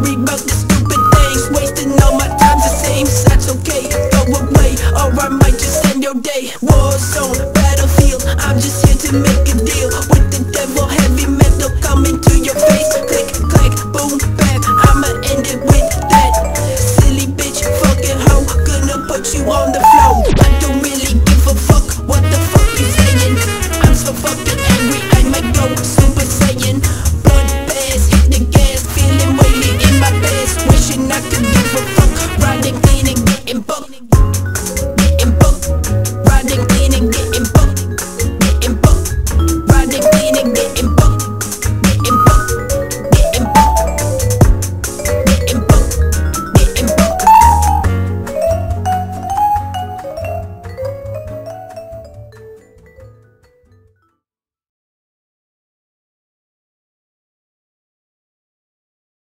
worry about the stupid things. Wasting all my time, the same. that's okay Go away, or I might just end your day. War zone, battlefield, I'm just here to make a deal With the devil, heavy metal coming to your face. Click, clack, boom, bam, I'ma end it with that. Silly bitch, fucking hoe, gonna put you on the floor. I don't really give a fuck what the fuck you saying. I'm so fucking angry, I might go